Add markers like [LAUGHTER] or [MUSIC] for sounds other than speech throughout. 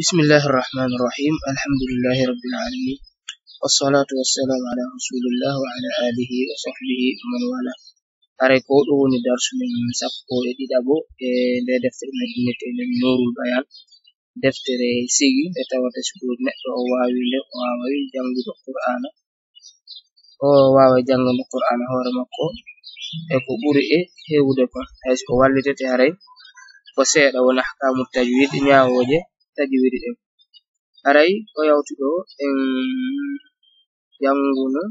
بسم الله الرحمن الرحيم. الحمد لله رب العالمين. والصلاة والسلام على رسول الله وعلى آله وصحبه ومن والاه. أري كودو وني درس من سابو إدي دابو إيه دفتر مدينة نور البيان دفتر سيجي دتاوتا سبور نتو واوي لو واوي جانغو القرآن makko e ko ɓuri e hewude kon hayso ko wallitete haray ko seeɗa wona ahkamu tajwid ñawoje taƴƴiwiri ɗen Haray ko yawti ɗo en janguno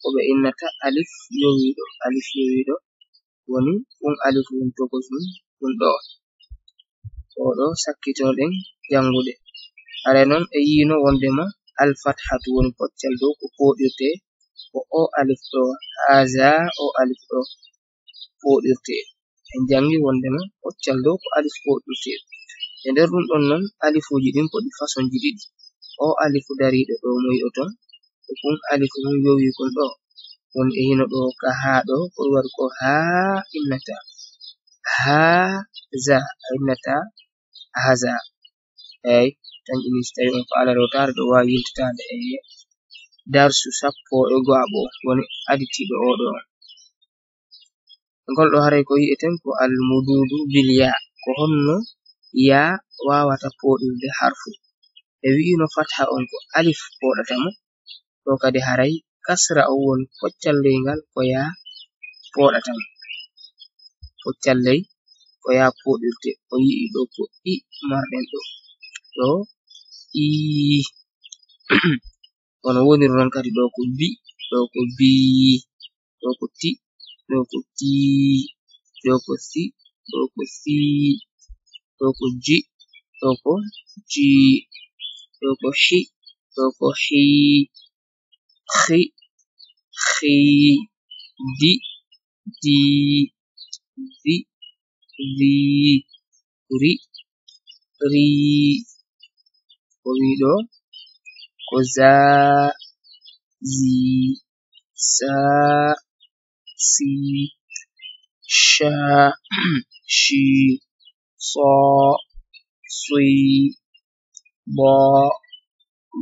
ko ɓe innata alif yowiɗo alif yowiɗo woni ɗum alif ɗum tokosum ɗum ɗo. Oɗo sakkitoɗen jangude haray noon e yino wondema alfathatu woni poccal dow ko poɗirte ko o alif ɗo haza o alif ɗo poɗirte. En jangi wondema poccal dow ko alif poɗirte. e nder ɗum ɗon non alifuji ɗin ko ɗi fasonji ɗiɗi. O alifu dariɗo ɗo moyi o ton e kum alifu ɗum yowikol ɗo. Won e hino ɗo ka haa ɗo ɓuri waɗi ko haa innata. Haa za a innata haza eyi kanjum so tawi on ko faala rewtare ɗo wawi yiltitade e darsu sappo e go'aɓo woni aditiɗo oɗo ngol ɗo haray ko yi'eten ko almududu bilya ko honno ya wawata poɗude harfu. Ɓe wi'ino fatha on ko alif poɗata mo, ɗo kadi haray kasra on woni koccal leyngal ko ya poɗata mo, koccal ko ya poɗirte o yi'i ɗo ko i marɗen ɗo, ɗo i [CLEARS THROAT] kono woniri non kadi ɗo ko bi, ɗo ko bi ɗo ko ti, ɗo ko ti ɗo ko si, ɗo ko si. Ɗo ko ji ɗo ko ji ɗo ko hi ɗo ko hi hi hi di di di di ri ri ko za zi sa si sha shi [CLEARS THROAT] so sweet, bo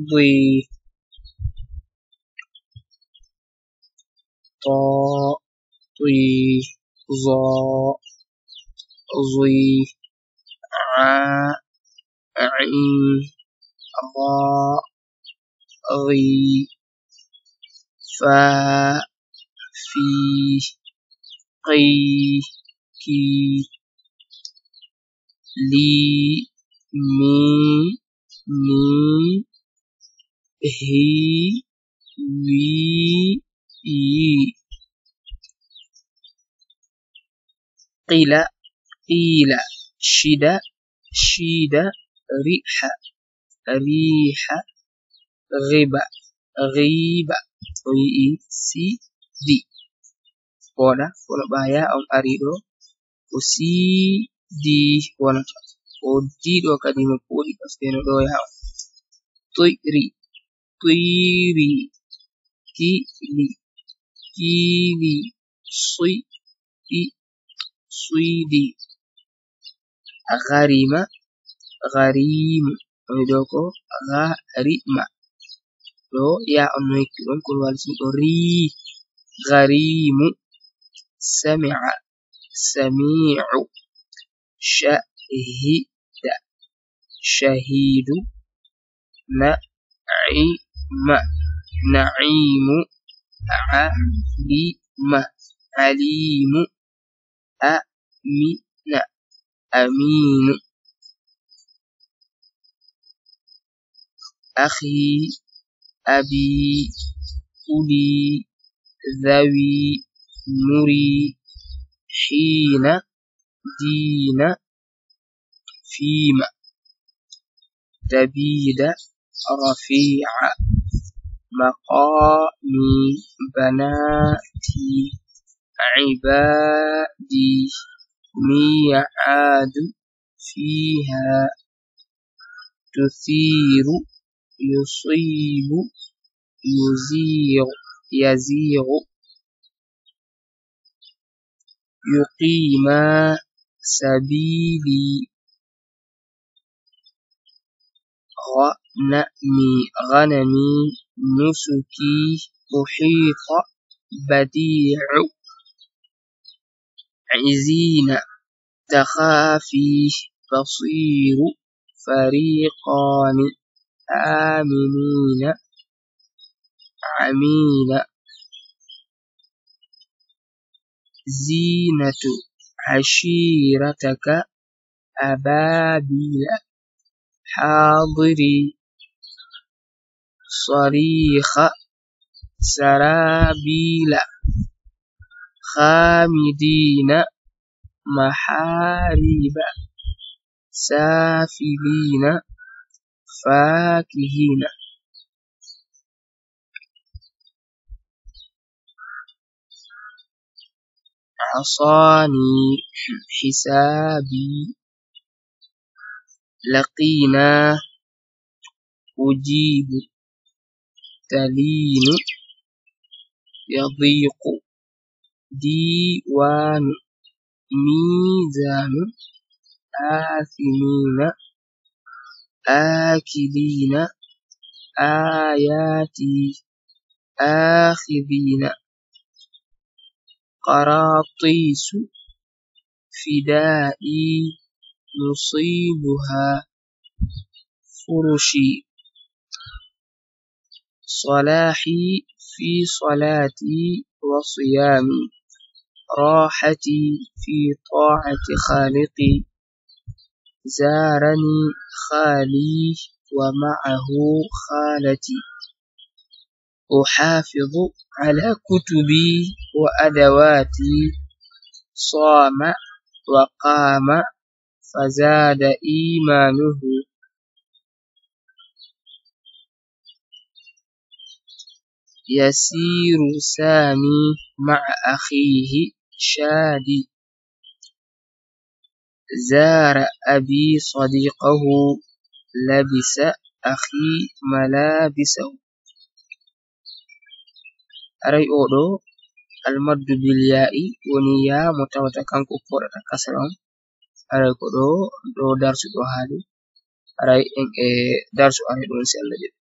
bui to tui zo zui a in ba ri fa fi qi ki لي مي مي هي وي إي قيل قيل شد شيد ريح ريح غيب غيب وي سي دي ولا ولا بايا أو أريدو وسي di wonata ko di ɗo kadi no poli kosɗe ri. Ki yaha ki toyri sui kili sui di agarima agarim oni do ko garima do ya on no on ko wal sun do ri. Garimu sami'a. Sami'u. شهيد شهيد نعيم نعيم عليم عليم أمين أمين. أخي أبي أولي ذوي نري حين دين فيما تبيد رفيع مقامي بناتي عبادي ميعاد فيها تثير يصيب يزيغ يزيغ يقيم سبيلي. غنمي غنمي نسكي أحيط بديع عزين تخافي بصير فريقان آمنين عمين زينة. عشيرتك أبابيل حاضري صريخ سرابيل خامدين محارب سافلين فاكهين عصاني حسابي. لقينا أجيب تلين يضيق ديوان ميزان آثمين آكلين آياتي آخذين. قراطيس فدائي يصيبها فرشي. صلاحي في صلاتي وصيامي. راحتي في طاعة خالقي. زارني خالي ومعه خالتي. أحافظ على كتبي وأدواتي. صام وقام فزاد إيمانه. يسير سامي مع أخيه شادي. زار أبي صديقه. لبس أخي ملابسه. Aray oɗo Almaddu Bilya'i woni yaa mo tawata kanko foɗata kasara on, aray koɗo ɗo darsuɗo haali, aray e, e, darsu aray ɗo on si Allah jaɓi.